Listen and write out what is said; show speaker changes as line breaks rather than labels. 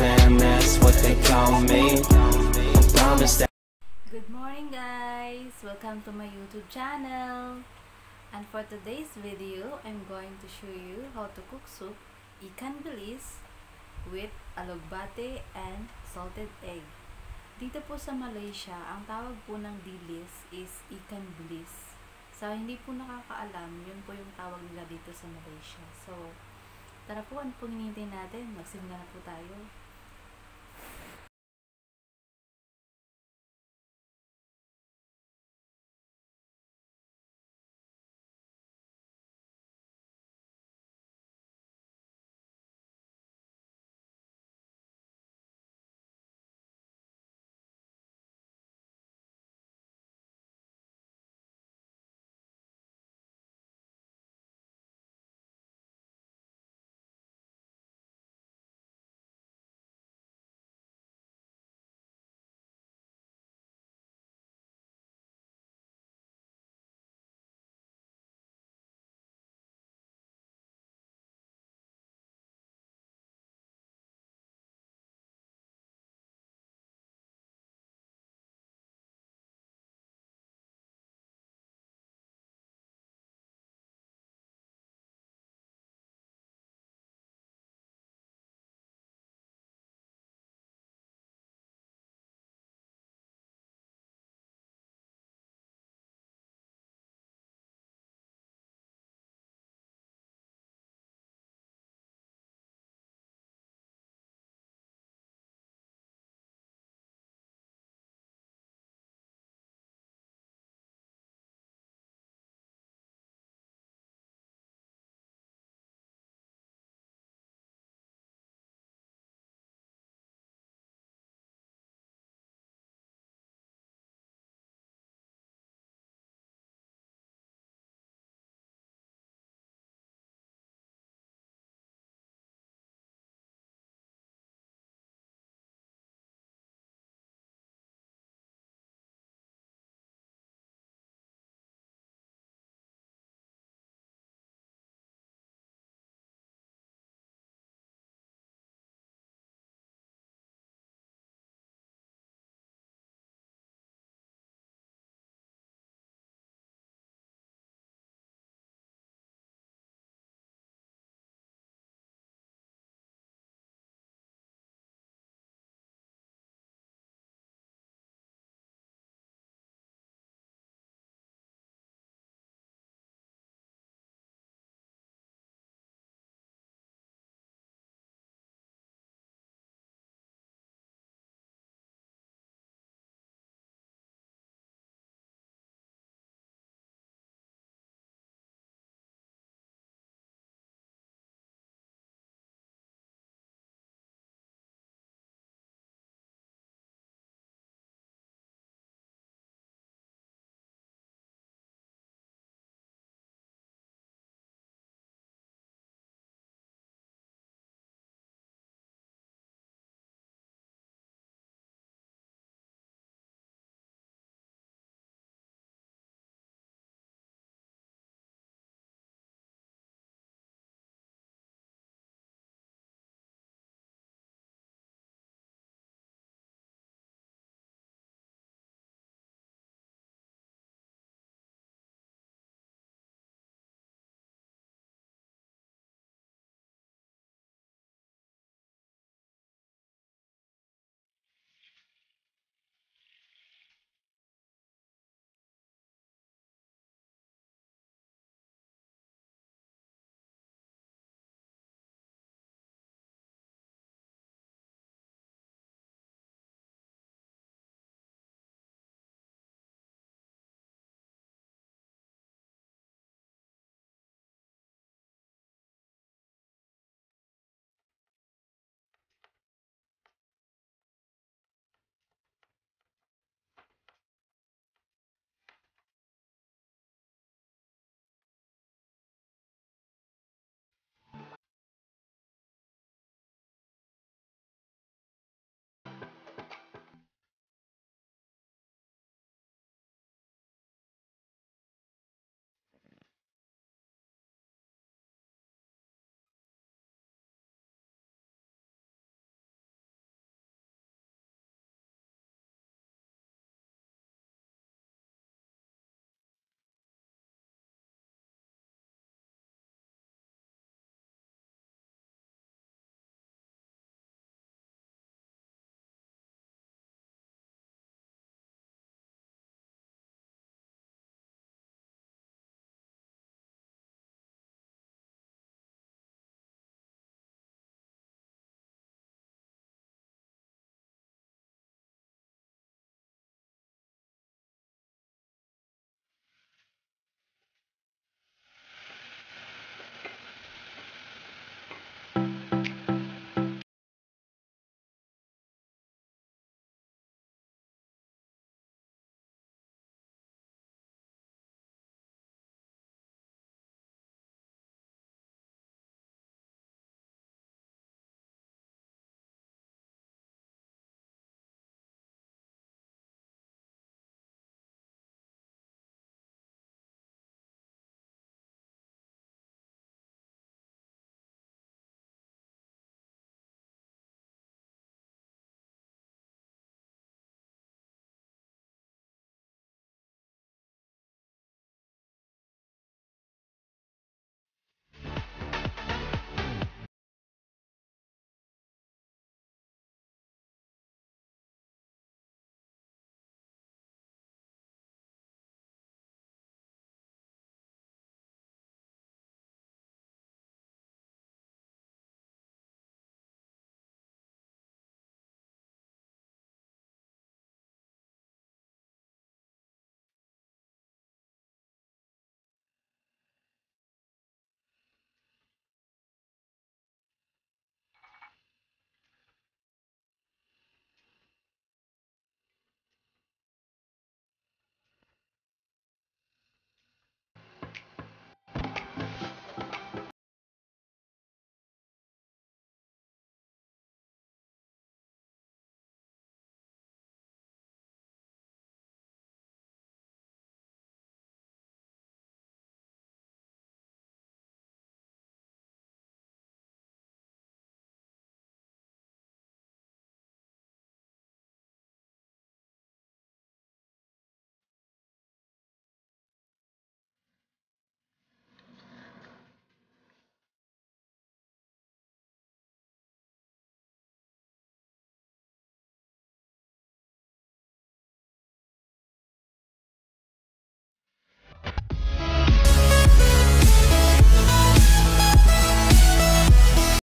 fam, that's what they call me. Promise that.
Good morning guys! Welcome to my YouTube channel! And for today's video, I'm going to show you how to cook soup ikan bilis with alugbate and salted egg. Dito po sa Malaysia, ang tawag po ng dilis is ikan bilis. So, hindi po nakakaalam, yun po yung tawag nila dito sa Malaysia. So, tara po, ano pong hinihintay natin? Magsimula na po tayo.